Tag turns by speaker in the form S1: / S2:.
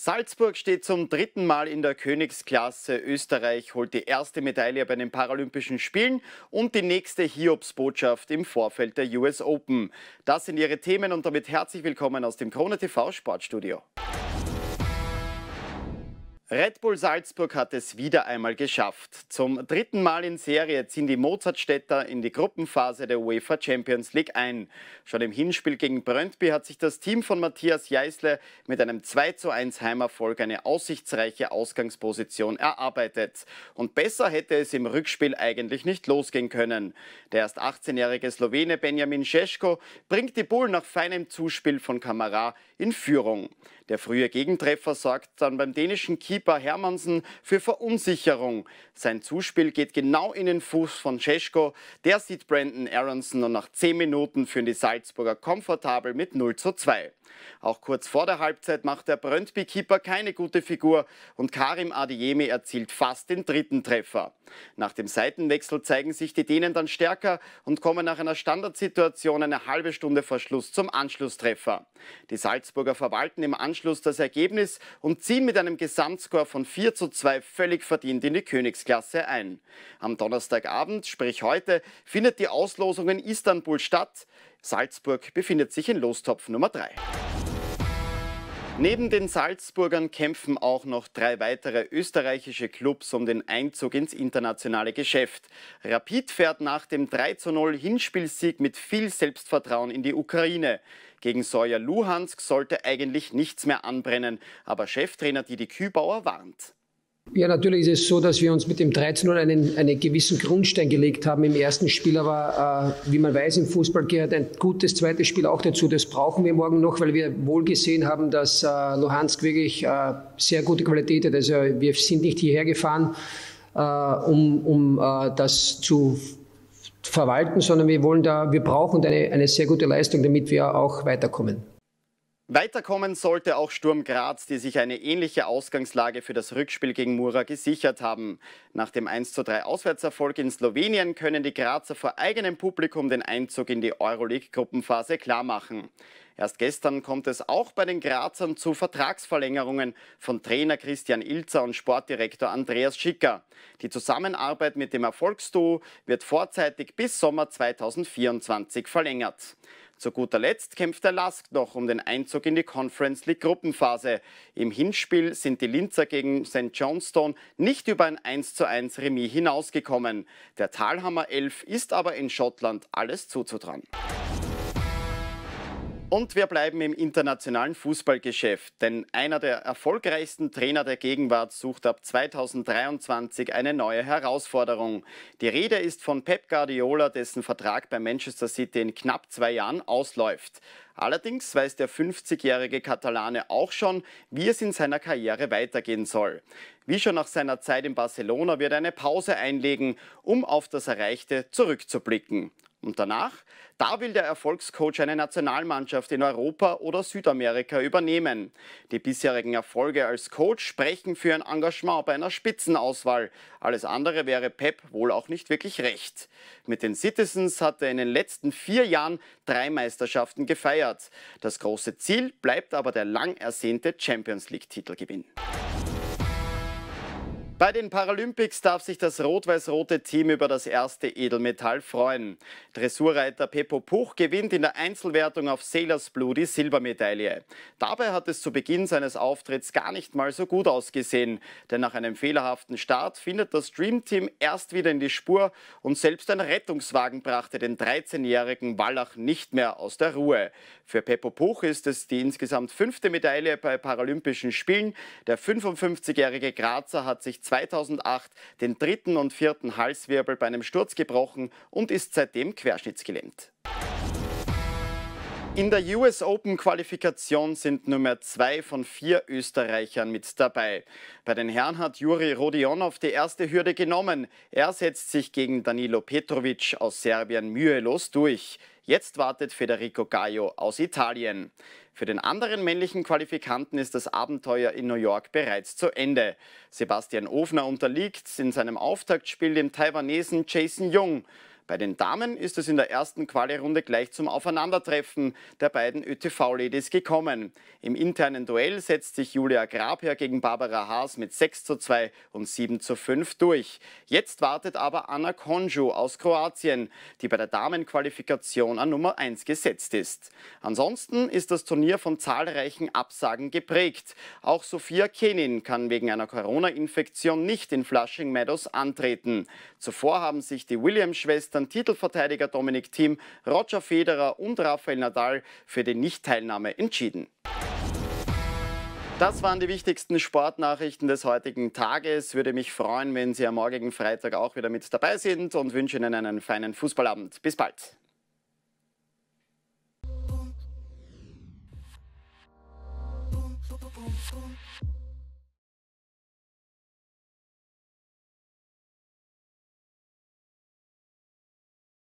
S1: Salzburg steht zum dritten Mal in der Königsklasse. Österreich holt die erste Medaille bei den Paralympischen Spielen und die nächste Hiobsbotschaft im Vorfeld der US Open. Das sind ihre Themen und damit herzlich willkommen aus dem Krone TV Sportstudio. Red Bull Salzburg hat es wieder einmal geschafft. Zum dritten Mal in Serie ziehen die Mozartstädter in die Gruppenphase der UEFA Champions League ein. Schon im Hinspiel gegen Brøndby hat sich das Team von Matthias Jeißle mit einem 2:1 Heimerfolg eine aussichtsreiche Ausgangsposition erarbeitet. Und besser hätte es im Rückspiel eigentlich nicht losgehen können. Der erst 18-jährige Slowene Benjamin Šeško bringt die Bull nach feinem Zuspiel von Kamara in Führung. Der frühe Gegentreffer sorgt dann beim dänischen Keeper Hermansen für Verunsicherung. Sein Zuspiel geht genau in den Fuß von Cesko. Der sieht Brandon Aronson und nach 10 Minuten führen die Salzburger komfortabel mit 0 zu 2. Auch kurz vor der Halbzeit macht der Brøndby-Keeper keine gute Figur und Karim Adeyemi erzielt fast den dritten Treffer. Nach dem Seitenwechsel zeigen sich die Dänen dann stärker und kommen nach einer Standardsituation eine halbe Stunde vor Schluss zum Anschlusstreffer. Die Salzburger verwalten im Anschluss das Ergebnis und ziehen mit einem Gesamtscore von 4 zu 2 völlig verdient in die Königsklasse ein. Am Donnerstagabend, sprich heute, findet die Auslosung in Istanbul statt. Salzburg befindet sich in Lostopf Nummer 3. Neben den Salzburgern kämpfen auch noch drei weitere österreichische Clubs um den Einzug ins internationale Geschäft. Rapid fährt nach dem 3-0 Hinspielsieg mit viel Selbstvertrauen in die Ukraine. Gegen Soja Luhansk sollte eigentlich nichts mehr anbrennen, aber Cheftrainer Didi Kübauer warnt.
S2: Ja, natürlich ist es so, dass wir uns mit dem 13-0 einen, einen gewissen Grundstein gelegt haben im ersten Spiel. Aber äh, wie man weiß, im Fußball gehört ein gutes zweites Spiel auch dazu. Das brauchen wir morgen noch, weil wir wohl gesehen haben, dass äh, Luhansk wirklich äh, sehr gute Qualität hat. Also wir sind nicht hierher gefahren, äh, um, um äh, das zu verwalten, sondern wir wollen da, wir brauchen eine, eine sehr gute Leistung, damit wir auch weiterkommen.
S1: Weiterkommen sollte auch Sturm Graz, die sich eine ähnliche Ausgangslage für das Rückspiel gegen Mura gesichert haben. Nach dem 1:3 Auswärtserfolg in Slowenien können die Grazer vor eigenem Publikum den Einzug in die Euroleague-Gruppenphase klarmachen. Erst gestern kommt es auch bei den Grazern zu Vertragsverlängerungen von Trainer Christian Ilzer und Sportdirektor Andreas Schicker. Die Zusammenarbeit mit dem Erfolgsduo wird vorzeitig bis Sommer 2024 verlängert. Zu guter Letzt kämpft der Lask noch um den Einzug in die Conference League Gruppenphase. Im Hinspiel sind die Linzer gegen St. Johnstone nicht über ein 1:1 Remis hinausgekommen. Der Talhammer 11 ist aber in Schottland alles zuzutrauen. Und wir bleiben im internationalen Fußballgeschäft, denn einer der erfolgreichsten Trainer der Gegenwart sucht ab 2023 eine neue Herausforderung. Die Rede ist von Pep Guardiola, dessen Vertrag bei Manchester City in knapp zwei Jahren ausläuft. Allerdings weiß der 50-jährige Katalane auch schon, wie es in seiner Karriere weitergehen soll. Wie schon nach seiner Zeit in Barcelona wird er eine Pause einlegen, um auf das Erreichte zurückzublicken. Und danach? Da will der Erfolgscoach eine Nationalmannschaft in Europa oder Südamerika übernehmen. Die bisherigen Erfolge als Coach sprechen für ein Engagement bei einer Spitzenauswahl. Alles andere wäre Pep wohl auch nicht wirklich recht. Mit den Citizens hat er in den letzten vier Jahren drei Meisterschaften gefeiert. Das große Ziel bleibt aber der lang ersehnte Champions League-Titelgewinn. Bei den Paralympics darf sich das rot-weiß-rote Team über das erste Edelmetall freuen. Dressurreiter Peppo Puch gewinnt in der Einzelwertung auf Sailors Blue die Silbermedaille. Dabei hat es zu Beginn seines Auftritts gar nicht mal so gut ausgesehen, denn nach einem fehlerhaften Start findet das Dream Team erst wieder in die Spur und selbst ein Rettungswagen brachte den 13-jährigen Wallach nicht mehr aus der Ruhe. Für Peppo Puch ist es die insgesamt fünfte Medaille bei Paralympischen Spielen. Der 55-jährige Grazer hat sich 2008 den dritten und vierten Halswirbel bei einem Sturz gebrochen und ist seitdem querschnittsgelähmt. In der US Open Qualifikation sind nur mehr zwei von vier Österreichern mit dabei. Bei den Herren hat Juri Rodionov die erste Hürde genommen. Er setzt sich gegen Danilo Petrovic aus Serbien mühelos durch. Jetzt wartet Federico Gallo aus Italien. Für den anderen männlichen Qualifikanten ist das Abenteuer in New York bereits zu Ende. Sebastian Ofner unterliegt in seinem Auftaktspiel dem Taiwanesen Jason Jung. Bei den Damen ist es in der ersten Quali-Runde gleich zum Aufeinandertreffen der beiden ÖTV-Ladies gekommen. Im internen Duell setzt sich Julia Grabherr gegen Barbara Haas mit 6 zu 2 und 7 zu 5 durch. Jetzt wartet aber Anna Konju aus Kroatien, die bei der Damenqualifikation an Nummer 1 gesetzt ist. Ansonsten ist das Turnier von zahlreichen Absagen geprägt. Auch Sophia Kenin kann wegen einer Corona-Infektion nicht in Flushing Meadows antreten. Zuvor haben sich die Williams-Schwestern Titelverteidiger Dominik Thiem, Roger Federer und Rafael Nadal für die Nichtteilnahme entschieden. Das waren die wichtigsten Sportnachrichten des heutigen Tages. Würde mich freuen, wenn Sie am morgigen Freitag auch wieder mit dabei sind und wünsche Ihnen einen feinen Fußballabend. Bis bald.